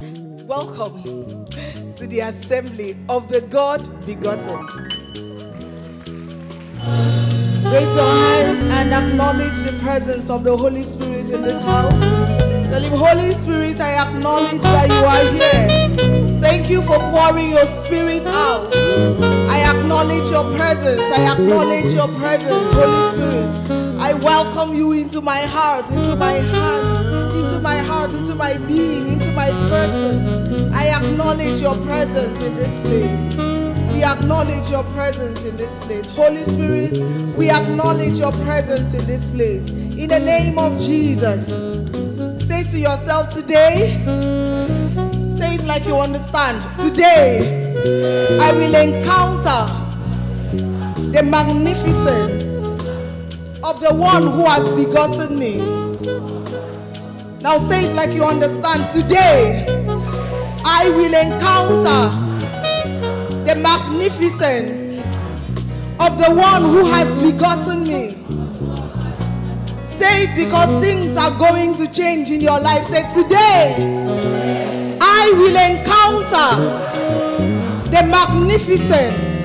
Welcome to the assembly of the God begotten. Raise your hands and acknowledge the presence of the Holy Spirit in this house. Tell him, Holy Spirit, I acknowledge that you are here. Thank you for pouring your spirit out. I acknowledge your presence. I acknowledge your presence, Holy Spirit. I welcome you into my heart, into my hand, into my heart, into my being, into my person. I acknowledge your presence in this place. We acknowledge your presence in this place. Holy Spirit, we acknowledge your presence in this place. In the name of Jesus, say to yourself today, say it like you understand. Today, I will encounter the magnificence of the one who has begotten me. Now say it like you understand. Today, I will encounter the magnificence of the one who has begotten me. Say it because things are going to change in your life. Say, Today, I will encounter the magnificence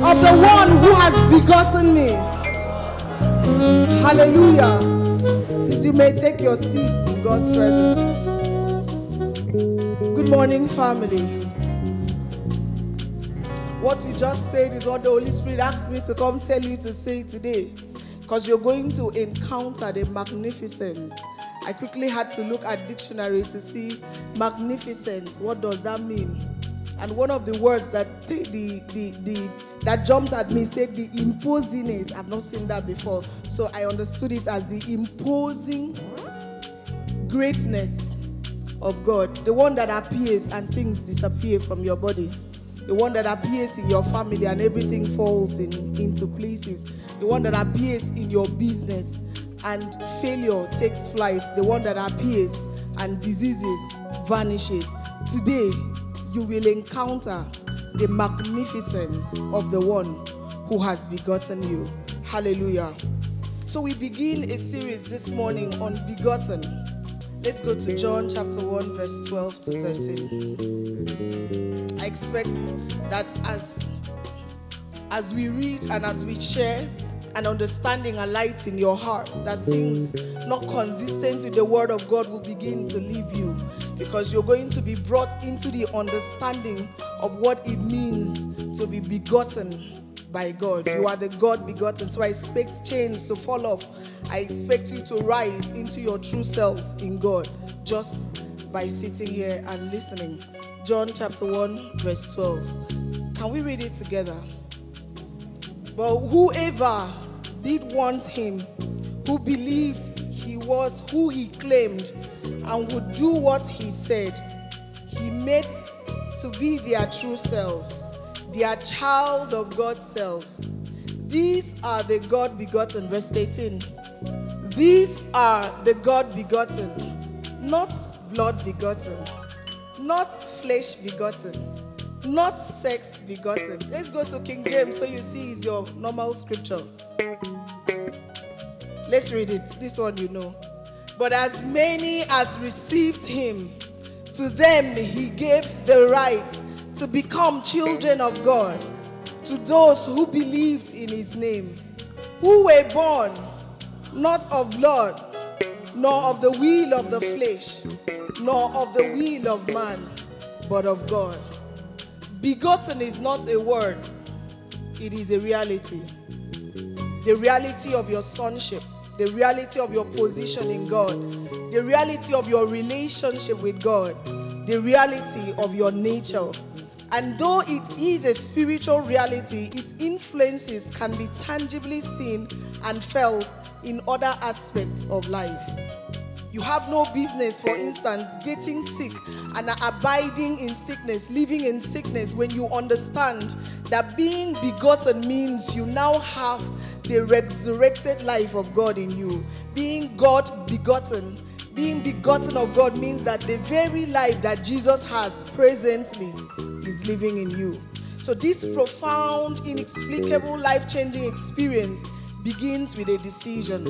of the one who has begotten me. Hallelujah. As you may take your seats in God's presence. Good morning, family. What you just said is what the Holy Spirit asked me to come tell you to say today. Because you're going to encounter the magnificence. I quickly had to look at dictionary to see magnificence. What does that mean? And one of the words that the, the, the, that jumped at me said the imposingness. I've not seen that before. So I understood it as the imposing greatness of God. The one that appears and things disappear from your body the one that appears in your family and everything falls in, into places, the one that appears in your business and failure takes flight, the one that appears and diseases vanishes. Today, you will encounter the magnificence of the one who has begotten you. Hallelujah. So, we begin a series this morning on begotten. Let's go to John chapter 1, verse 12 to 13. I expect that as as we read and as we share an understanding and light in your heart that things not consistent with the word of God will begin to leave you because you're going to be brought into the understanding of what it means to be begotten by God. You are the God begotten. So I expect chains to fall off. I expect you to rise into your true selves in God just by sitting here and listening. John chapter 1, verse 12. Can we read it together? But whoever did want him, who believed he was who he claimed, and would do what he said, he made to be their true selves, their child of God's selves. These are the God begotten, verse 18. These are the God begotten, not blood begotten, not flesh begotten, not sex begotten. Let's go to King James so you see is your normal scripture. Let's read it. This one you know. But as many as received him, to them he gave the right to become children of God, to those who believed in his name, who were born not of blood, nor of the will of the flesh, nor of the will of man, but of God. Begotten is not a word, it is a reality. The reality of your sonship, the reality of your position in God, the reality of your relationship with God, the reality of your nature. And though it is a spiritual reality, its influences can be tangibly seen and felt in other aspects of life. You have no business, for instance, getting sick and abiding in sickness, living in sickness, when you understand that being begotten means you now have the resurrected life of God in you. Being God begotten, being begotten of God means that the very life that Jesus has presently is living in you. So, this profound, inexplicable, life changing experience begins with a decision.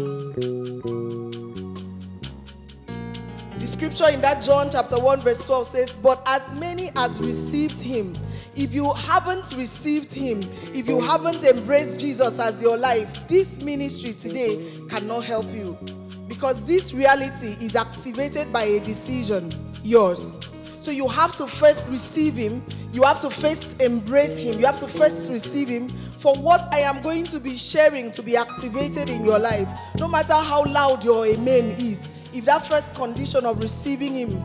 The scripture in that John chapter 1, verse 12 says, But as many as received him, if you haven't received him, if you haven't embraced Jesus as your life, this ministry today cannot help you. Because this reality is activated by a decision, yours. So you have to first receive him, you have to first embrace him, you have to first receive him for what I am going to be sharing to be activated in your life. No matter how loud your amen is, if that first condition of receiving him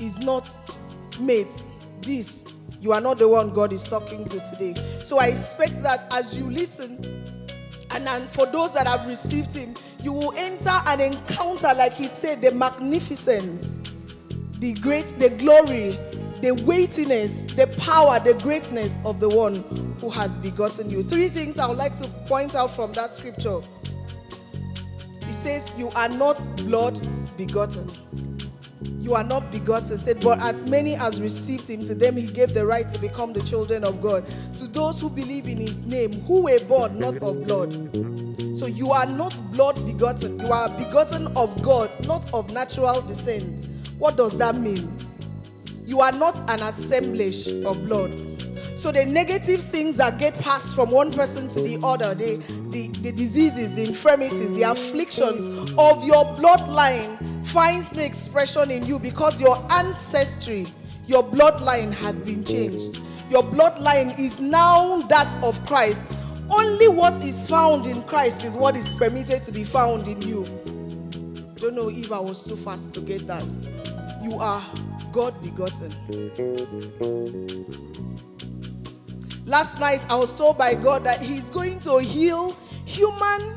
is not made, this you are not the one God is talking to today. So I expect that as you listen, and then for those that have received Him, you will enter and encounter, like He said, the magnificence, the great, the glory, the weightiness, the power, the greatness of the one who has begotten you. Three things I would like to point out from that scripture. It says, You are not blood begotten you are not begotten. Said, but as many as received him, to them he gave the right to become the children of God. To those who believe in his name, who were born not of blood. So you are not blood begotten. You are begotten of God, not of natural descent. What does that mean? You are not an assemblage of blood. So the negative things that get passed from one person to the other, the, the, the diseases, the infirmities, the afflictions of your bloodline finds no expression in you because your ancestry, your bloodline has been changed. Your bloodline is now that of Christ. Only what is found in Christ is what is permitted to be found in you. I don't know if I was too fast to get that. You are God begotten. Last night I was told by God that He's going to heal human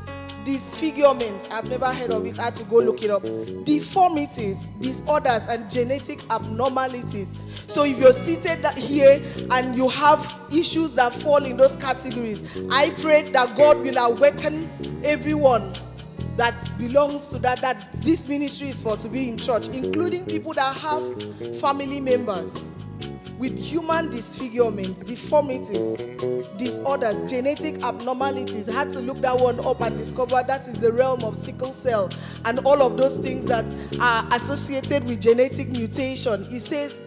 disfigurement. I've never heard of it. I had to go look it up. Deformities, disorders, and genetic abnormalities. So if you're seated here and you have issues that fall in those categories, I pray that God will awaken everyone that belongs to that that this ministry is for to be in church, including people that have family members with human disfigurements, deformities, disorders, genetic abnormalities. I had to look that one up and discover that is the realm of sickle cell and all of those things that are associated with genetic mutation. He says,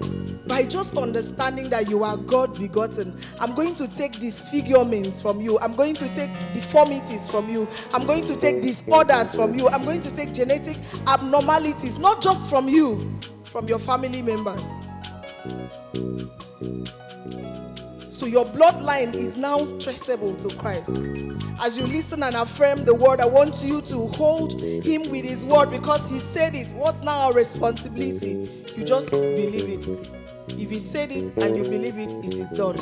by just understanding that you are God begotten, I'm going to take disfigurements from you. I'm going to take deformities from you. I'm going to take disorders from you. I'm going to take genetic abnormalities, not just from you, from your family members. So your bloodline is now traceable to Christ. As you listen and affirm the word, I want you to hold him with his word because he said it. What's now our responsibility? You just believe it. If he said it and you believe it, it is done.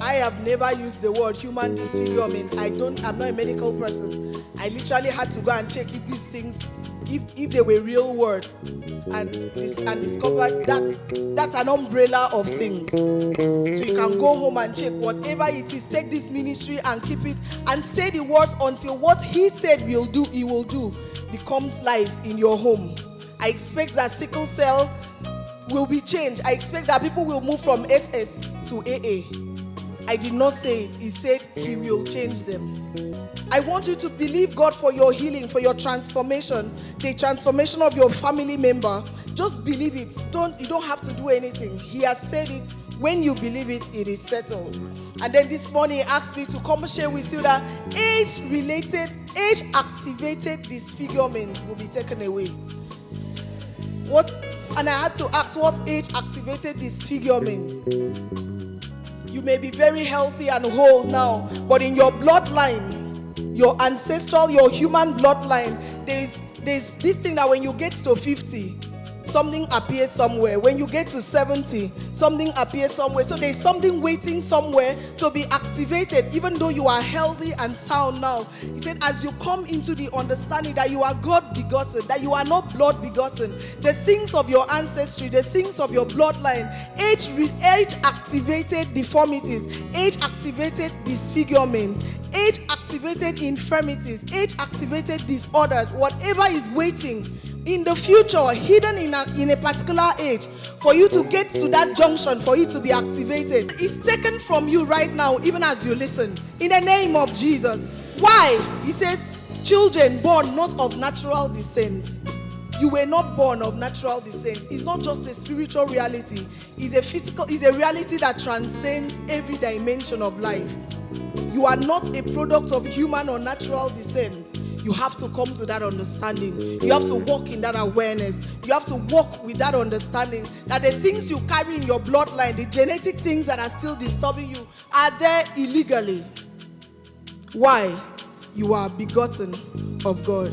I have never used the word human disfigurement. I don't, I'm not a medical person. I literally had to go and check if these things if, if they were real words and this and discover that that's an umbrella of things. So you can go home and check whatever it is, take this ministry and keep it and say the words until what he said will do, he will do becomes life in your home. I expect that sickle cell will be changed. I expect that people will move from SS to AA. I did not say it. He said he will change them. I want you to believe God for your healing, for your transformation, the transformation of your family member. Just believe it. Don't you don't have to do anything. He has said it. When you believe it, it is settled. And then this morning he asked me to come share with you that age-related, age-activated disfigurements will be taken away. What and I had to ask what's age-activated disfigurement? You may be very healthy and whole now, but in your bloodline, your ancestral, your human bloodline, there is there's this thing that when you get to 50, something appears somewhere. When you get to 70, something appears somewhere. So there's something waiting somewhere to be activated, even though you are healthy and sound now. He said, as you come into the understanding that you are God begotten, that you are not blood begotten, the things of your ancestry, the things of your bloodline, age, age activated deformities, age activated disfigurement, age activated infirmities, age activated disorders, whatever is waiting in the future, hidden in a, in a particular age, for you to get to that junction, for it to be activated, is taken from you right now, even as you listen. In the name of Jesus. Why? He says, children born not of natural descent. you were not born of natural descent. It's not just a spiritual reality, it's a physical, it's a reality that transcends every dimension of life. You are not a product of human or natural descent. You have to come to that understanding. You have to walk in that awareness. You have to walk with that understanding that the things you carry in your bloodline, the genetic things that are still disturbing you, are there illegally. Why? You are begotten of God.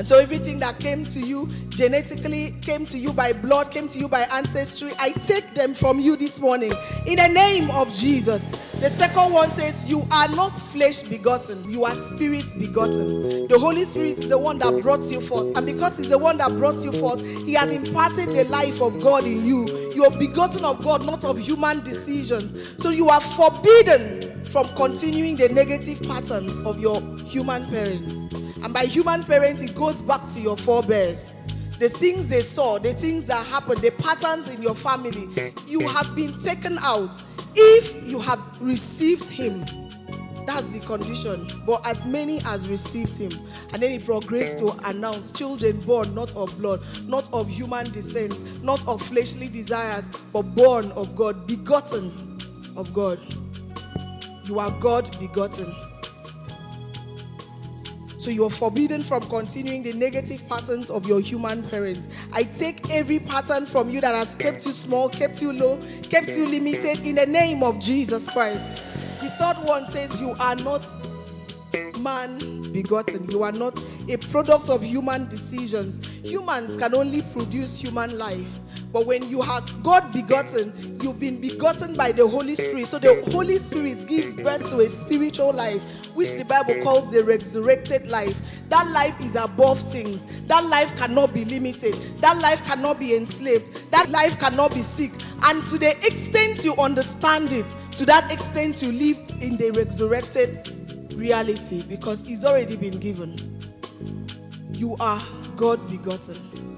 And so everything that came to you genetically, came to you by blood, came to you by ancestry, I take them from you this morning in the name of Jesus. The second one says, You are not flesh begotten, you are spirit begotten. The Holy Spirit is the one that brought you forth. And because He's the one that brought you forth, He has imparted the life of God in you. You are begotten of God, not of human decisions. So you are forbidden from continuing the negative patterns of your human parents. And by human parents, it goes back to your forebears. The things they saw, the things that happened, the patterns in your family, you have been taken out if you have received Him. That's the condition. But as many as received Him. And then He progressed to announce children born not of blood, not of human descent, not of fleshly desires, but born of God, begotten of God. You are God begotten. So you are forbidden from continuing the negative patterns of your human parents. I take every pattern from you that has kept you small, kept you low, kept you limited in the name of Jesus Christ. The third one says, You are not man begotten. You are not a product of human decisions. Humans can only produce human life. But when you are God begotten, you've been begotten by the Holy Spirit. So the Holy Spirit gives birth to a spiritual life, which the Bible calls the resurrected life. That life is above things. That life cannot be limited. That life cannot be enslaved. That life cannot be sick. And to the extent you understand it, to that extent you live in the resurrected reality because it's already been given. You are God begotten.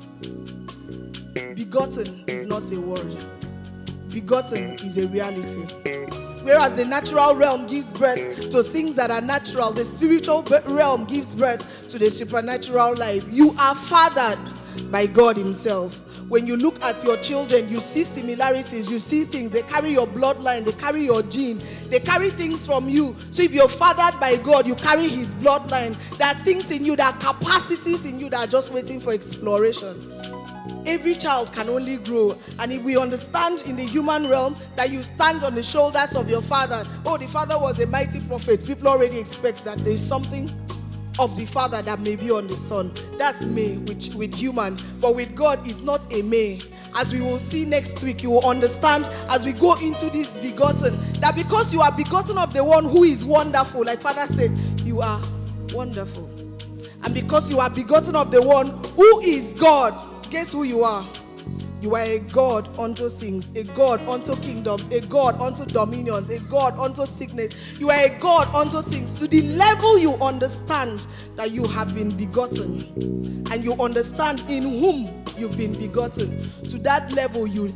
Begotten is not a word, begotten is a reality. Whereas the natural realm gives birth to things that are natural, the spiritual realm gives birth to the supernatural life. You are fathered by God Himself. When you look at your children, you see similarities, you see things. They carry your bloodline, they carry your gene, they carry things from you. So if you're fathered by God, you carry His bloodline. There are things in you, there are capacities in you that are just waiting for exploration. Every child can only grow. And if we understand in the human realm that you stand on the shoulders of your father, oh, the father was a mighty prophet, people already expect that there is something of the father that may be on the son. That's me with, with human. But with God, it's not a may. As we will see next week, you will understand as we go into this begotten that because you are begotten of the one who is wonderful, like Father said, you are wonderful. And because you are begotten of the one who is God, guess who you are? You are a God unto things, a God unto kingdoms, a God unto dominions, a God unto sickness. You are a God unto things to the level you understand that you have been begotten and you understand in whom you've been begotten. To that level, you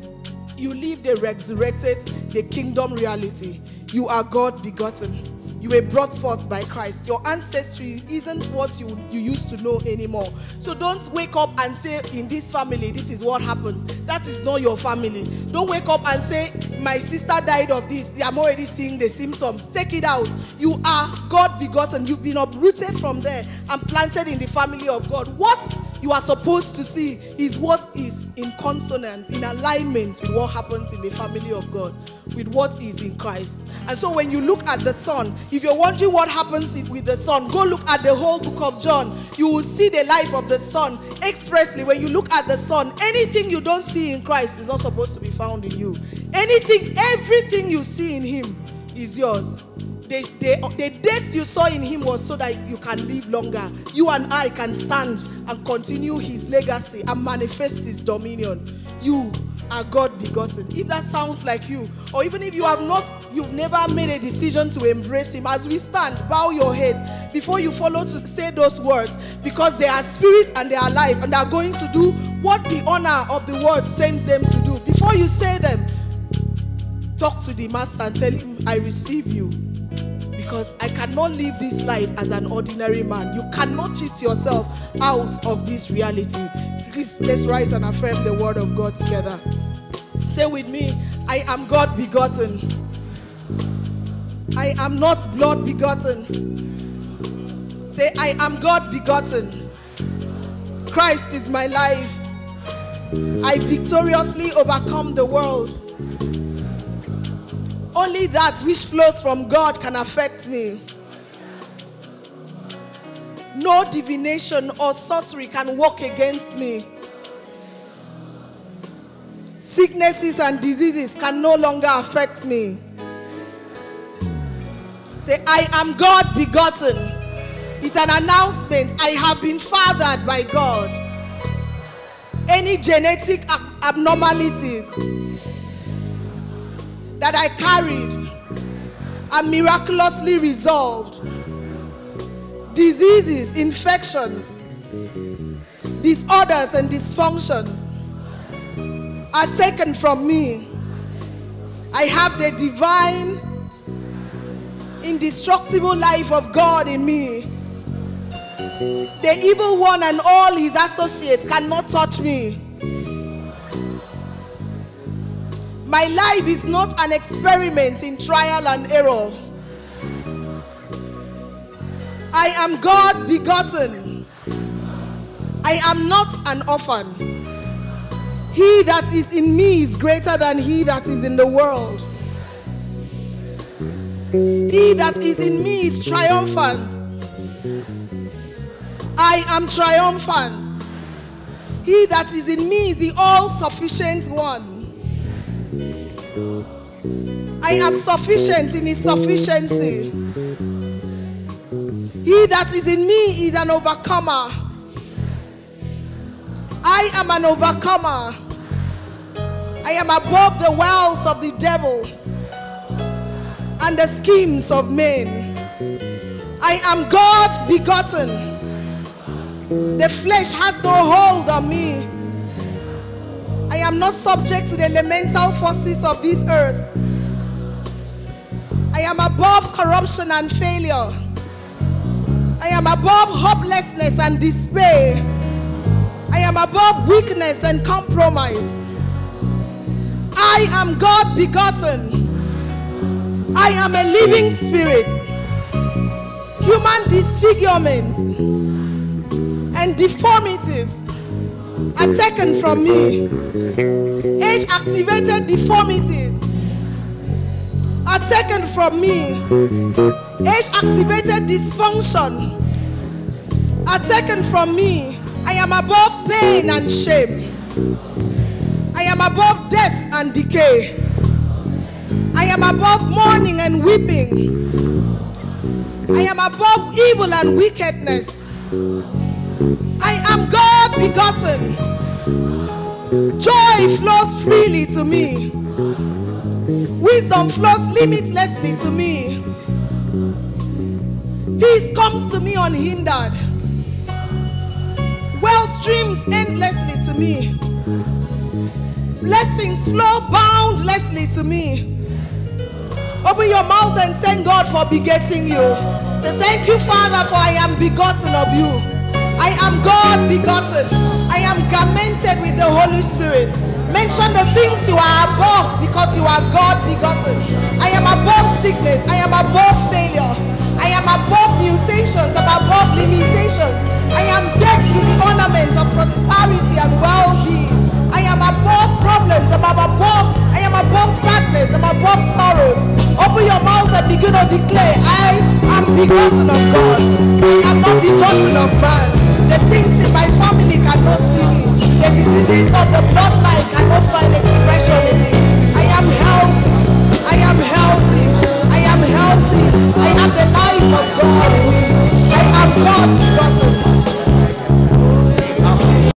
you live the resurrected, the kingdom reality. You are God begotten. You were brought forth by Christ. Your ancestry isn't what you, you used to know anymore. So don't wake up and say, in this family, this is what happens. That is not your family. Don't wake up and say, my sister died of this. I'm already seeing the symptoms. Take it out. You are God begotten. You've been uprooted from there and planted in the family of God. What you are supposed to see is what is in consonance, in alignment with what happens in the family of God, with what is in Christ. And so when you look at the Son, if you're wondering what happens with the Son, go look at the whole book of John. You will see the life of the Son expressly. When you look at the Son, anything you don't see in Christ is not supposed to be found in you. Anything, everything you see in Him is yours. The, the, the dates you saw in him was so that you can live longer. You and I can stand and continue his legacy and manifest his dominion. You are God begotten. If that sounds like you, or even if you have not, you've never made a decision to embrace him, as we stand, bow your head before you follow to say those words because they are spirit and they are life and they are going to do what the honor of the word sends them to do. Before you say them, talk to the master and tell him, I receive you Because I cannot live this life as an ordinary man. You cannot cheat yourself out of this reality. Please, let's rise and affirm the word of God together. Say with me, I am God begotten. I am not blood begotten. Say, I am God begotten. Christ is my life. I victoriously overcome the world. Only that which flows from God can affect me. No divination or sorcery can work against me. Sicknesses and diseases can no longer affect me. Say, I am God begotten. It's an announcement. I have been fathered by God. Any genetic abnormalities that I carried are miraculously resolved. Diseases, infections, disorders, and dysfunctions are taken from me. I have the divine, indestructible life of God in me. The evil one and all his associates cannot touch me. My life is not an experiment in trial and error. I am God begotten. I am not an orphan. He that is in me is greater than he that is in the world. He that is in me is triumphant. I am triumphant. He that is in me is the all sufficient one. I am sufficient in his sufficiency. He that is in me is an overcomer. I am an overcomer. I am above the wells of the devil and the schemes of men. I am God begotten. The flesh has no hold on me. I am not subject to the elemental forces of this earth. I am above corruption and failure. I am above hopelessness and despair. I am above weakness and compromise. I am God begotten. I am a living spirit. Human disfigurement and deformities are taken from me. Age activated deformities taken from me. Age activated dysfunction are taken from me. I am above pain and shame. I am above death and decay. I am above mourning and weeping. I am above evil and wickedness. I am God begotten. Joy flows freely to me. Wisdom flows limitlessly to me. Peace comes to me unhindered. Wealth streams endlessly to me. Blessings flow boundlessly to me. Open your mouth and thank God for begetting you. Say, Thank you, Father, for I am begotten of you. I am God begotten. I am garmented with the Holy Spirit. Mention the things you are above because you are God begotten. I am above sickness. I am above failure. I am above mutations. I'm above limitations. I am decked with the ornaments of prosperity and well-being. I am above problems. I'm above. I am above sadness. I'm above sorrows. Open your mouth and begin to declare, I am begotten of God. I am not begotten of man. The things in my family cannot see me. The diseases of the bloodline cannot find expression in me. I am healthy. I am healthy. I am healthy. I am the life of God. I am God begotten.